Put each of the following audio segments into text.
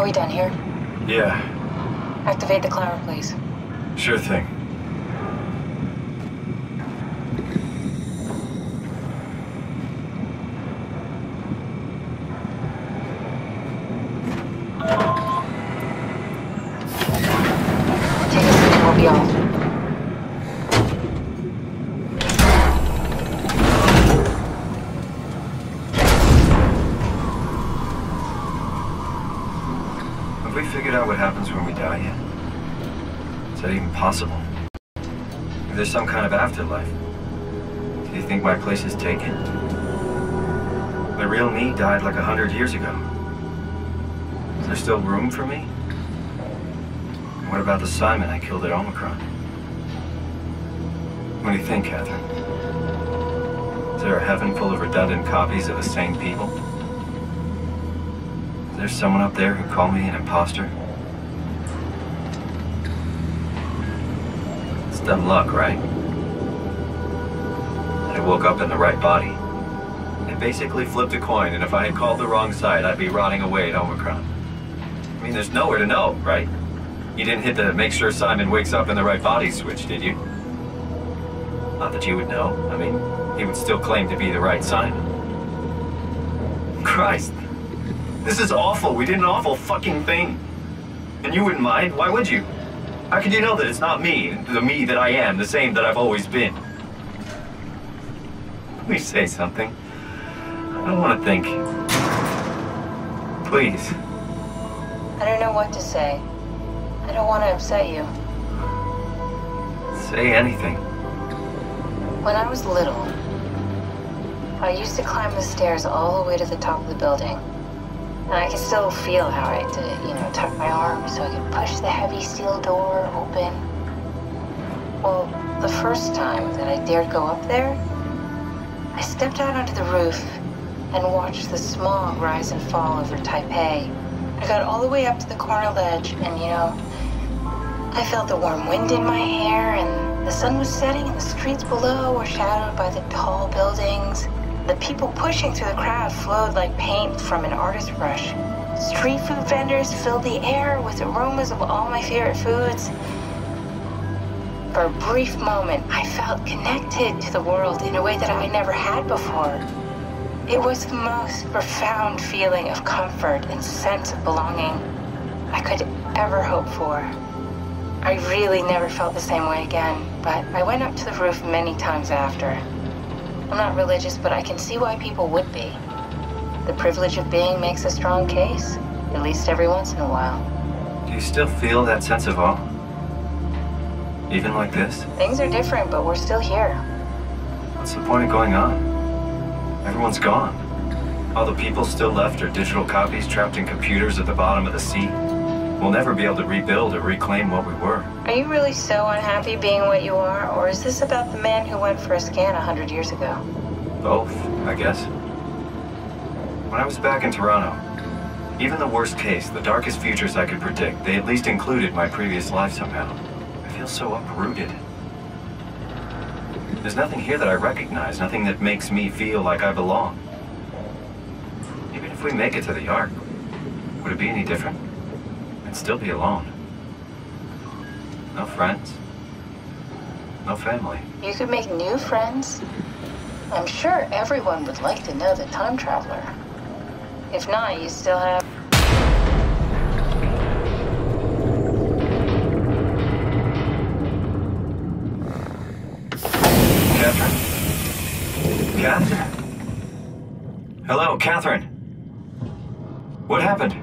Are we done here? Yeah, Activate the climber, please. sure thing. Place is taken? The real me died like a hundred years ago. Is there still room for me? What about the Simon I killed at Omicron? What do you think, Catherine? Is there a heaven full of redundant copies of the same people? Is there someone up there who called me an imposter? It's dumb luck, right? I woke up in the right body. I basically flipped a coin, and if I had called the wrong side, I'd be rotting away at Omicron. I mean, there's nowhere to know, right? You didn't hit the make sure Simon wakes up in the right body switch, did you? Not that you would know. I mean, he would still claim to be the right Simon. Christ. This is awful. We did an awful fucking thing. And you wouldn't mind? Why would you? How could you know that it's not me, the me that I am, the same that I've always been? Please say something. I don't want to think. Please. I don't know what to say. I don't want to upset you. Say anything. When I was little, I used to climb the stairs all the way to the top of the building. And I can still feel how I had to, you know, tuck my arm so I could push the heavy steel door open. Well, the first time that I dared go up there, I stepped out onto the roof and watched the smog rise and fall over Taipei. I got all the way up to the corner ledge, and you know, I felt the warm wind in my hair, and the sun was setting, and the streets below were shadowed by the tall buildings. The people pushing through the crowd flowed like paint from an artist's brush. Street food vendors filled the air with aromas of all my favorite foods. For a brief moment, I felt connected to the world in a way that I never had before. It was the most profound feeling of comfort and sense of belonging I could ever hope for. I really never felt the same way again, but I went up to the roof many times after. I'm not religious, but I can see why people would be. The privilege of being makes a strong case, at least every once in a while. Do you still feel that sense of awe? Even like this? Things are different, but we're still here. What's the point of going on? Everyone's gone. All the people still left are digital copies trapped in computers at the bottom of the sea. We'll never be able to rebuild or reclaim what we were. Are you really so unhappy being what you are, or is this about the man who went for a scan a hundred years ago? Both, I guess. When I was back in Toronto, even the worst case, the darkest futures I could predict, they at least included my previous life somehow. So uprooted. There's nothing here that I recognize, nothing that makes me feel like I belong. Even if we make it to the Ark, would it be any different? I'd still be alone. No friends. No family. You could make new friends. I'm sure everyone would like to know the time traveler. If not, you still have. Catherine. What happened?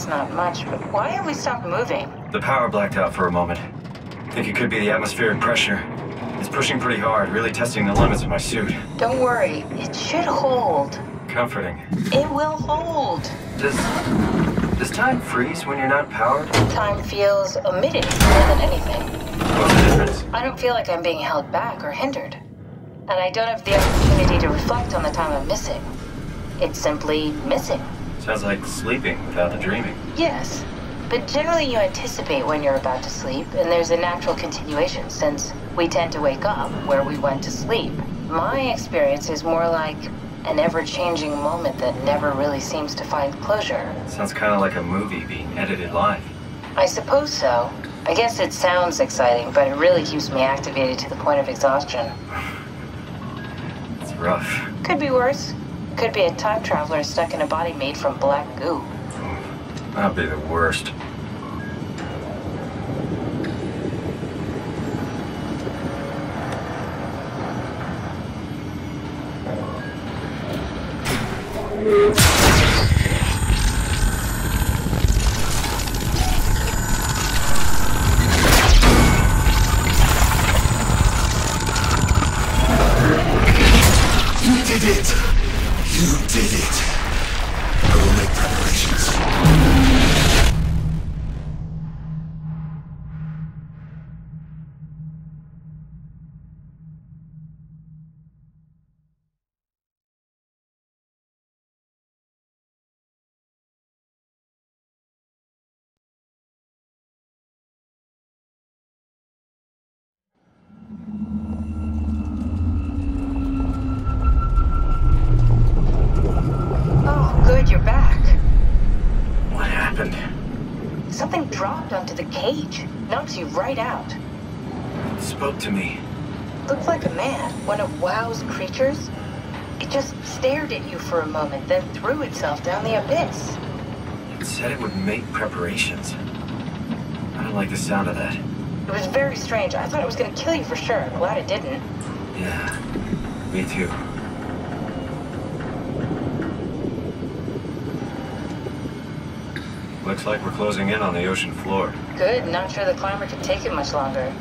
It's not much, but why have we stopped moving? The power blacked out for a moment. Think it could be the atmospheric pressure. It's pushing pretty hard, really testing the limits of my suit. Don't worry, it should hold. Comforting. It will hold. Does does time freeze when you're not powered? Time feels omitted more than anything. What's the difference? I don't feel like I'm being held back or hindered. And I don't have the opportunity to reflect on the time I'm missing. It's simply missing. Sounds like sleeping without the dreaming. Yes. But generally you anticipate when you're about to sleep, and there's a natural continuation since we tend to wake up where we went to sleep. My experience is more like an ever-changing moment that never really seems to find closure. Sounds kind of like a movie being edited live. I suppose so. I guess it sounds exciting, but it really keeps me activated to the point of exhaustion. It's rough. Could be worse. Could be a time traveler stuck in a body made from black goo. That'd be the worst. Cage. Knocks you right out. It spoke to me. Looked like a man, one of WAU's creatures. It just stared at you for a moment, then threw itself down the abyss. It said it would make preparations. I don't like the sound of that. It was very strange. I thought it was gonna kill you for sure. I'm Glad it didn't. Yeah, me too. Looks like we're closing in on the ocean floor. Good, not sure the climber can take it much longer.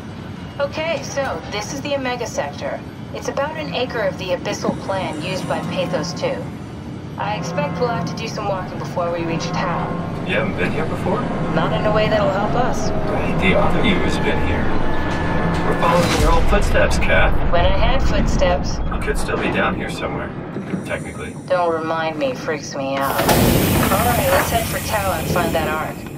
Okay, so this is the Omega Sector. It's about an acre of the abyssal plain used by Pathos 2. I expect we'll have to do some walking before we reach town. You haven't been here before? Not in a way that'll help us. Right, the other you has been here. We're following your old footsteps, Kath. When I had footsteps, You could still be down here somewhere, technically. don't remind me, freaks me out. Alright, let's head for Tau and find that ark.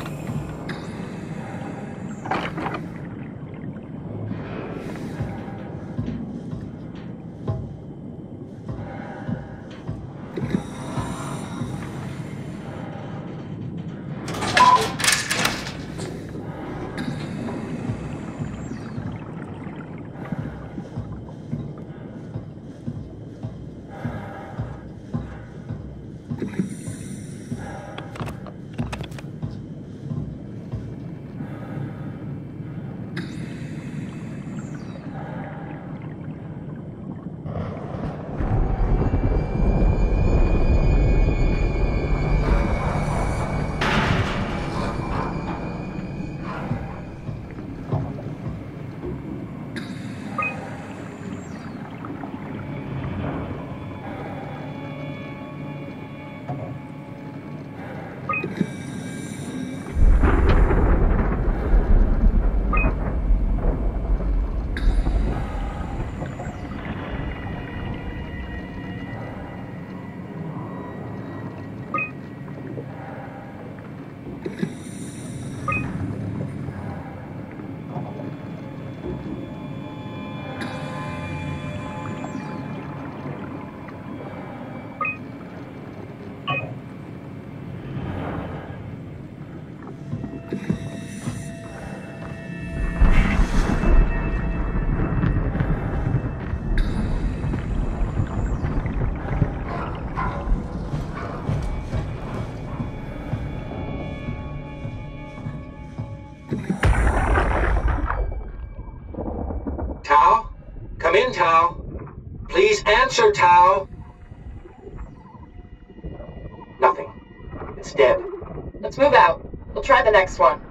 Tau. Please answer, Tau. Nothing. It's dead. Let's move out. We'll try the next one.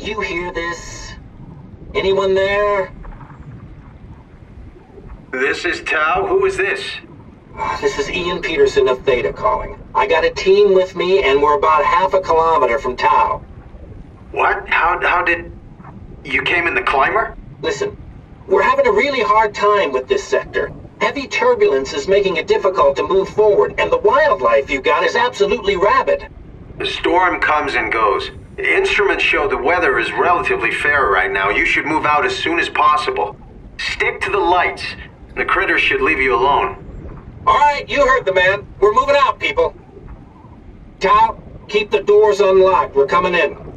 Can you hear this? Anyone there? This is Tau. Who is this? Uh, this is Ian Peterson of Theta calling. I got a team with me, and we're about half a kilometer from Tau. What? How, how did... You came in the climber? Listen, we're having a really hard time with this sector. Heavy turbulence is making it difficult to move forward, and the wildlife you got is absolutely rabid. The storm comes and goes. Instruments show the weather is relatively fair right now. You should move out as soon as possible. Stick to the lights. The critters should leave you alone. All right, you heard the man. We're moving out, people. Tau, keep the doors unlocked. We're coming in.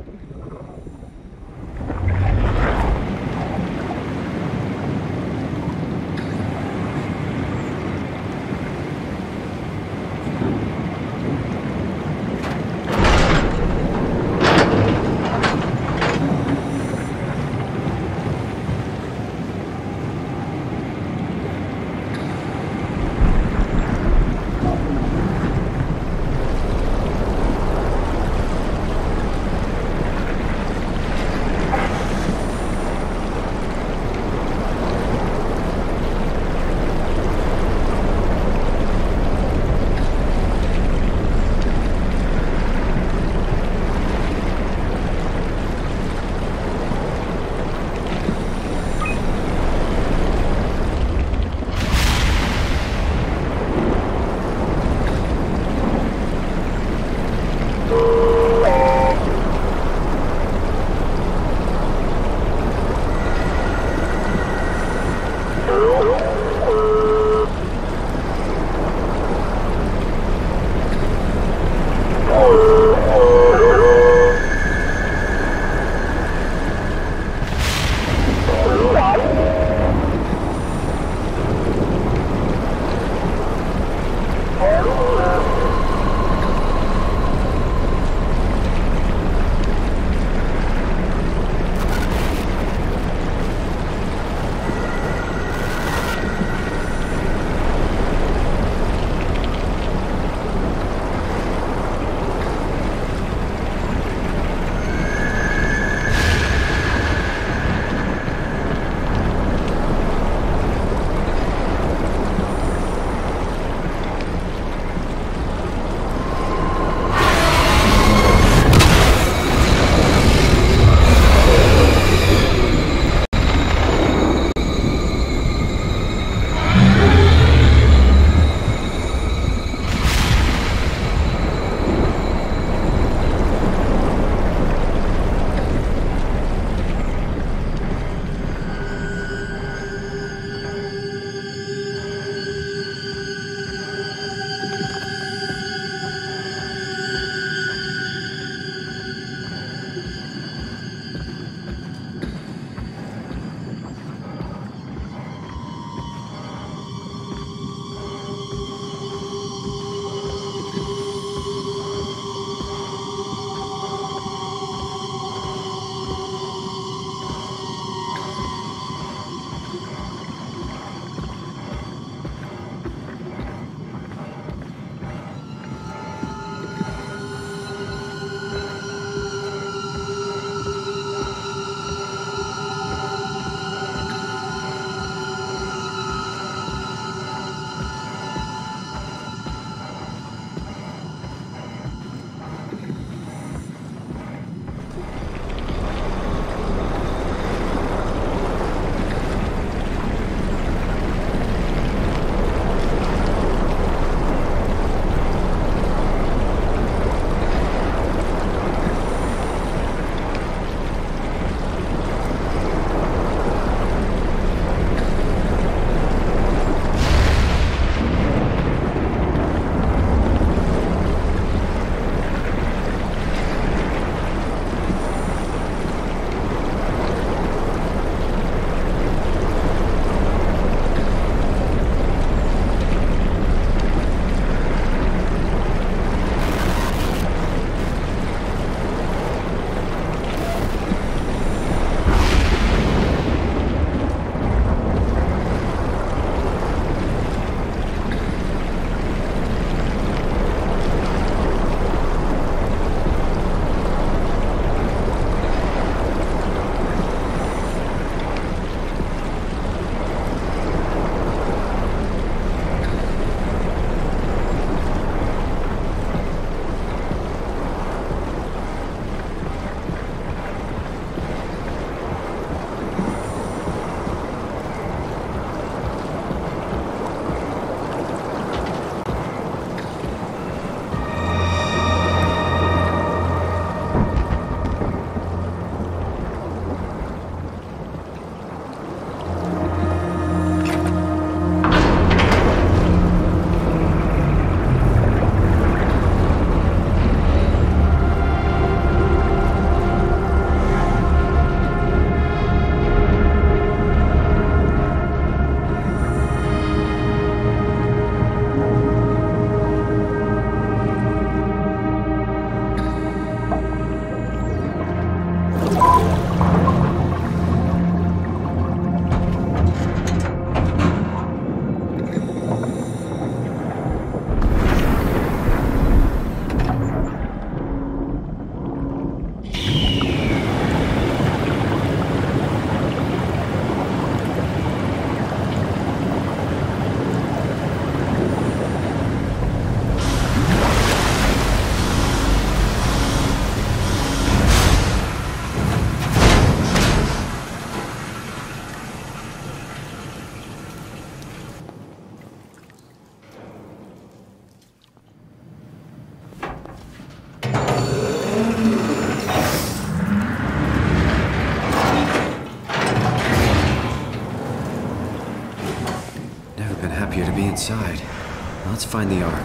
Let's the Ark.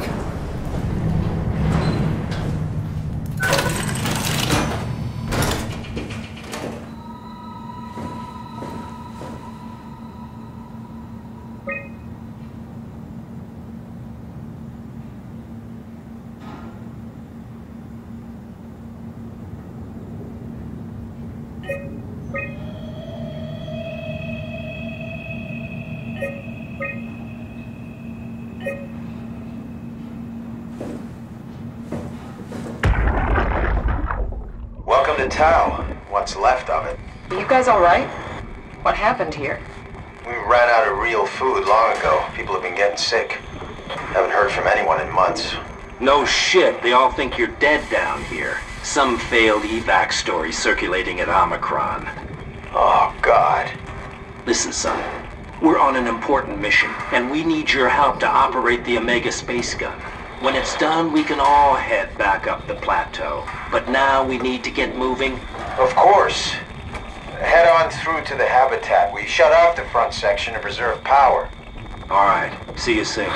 It. You guys alright? What happened here? We ran out of real food long ago. People have been getting sick. Haven't heard from anyone in months. No shit, they all think you're dead down here. Some failed evac story circulating at Omicron. Oh, God. Listen, son. We're on an important mission, and we need your help to operate the Omega space gun. When it's done, we can all head back up the plateau. But now we need to get moving. Of course. Head on through to the habitat. We shut off the front section to preserve power. All right, see you soon.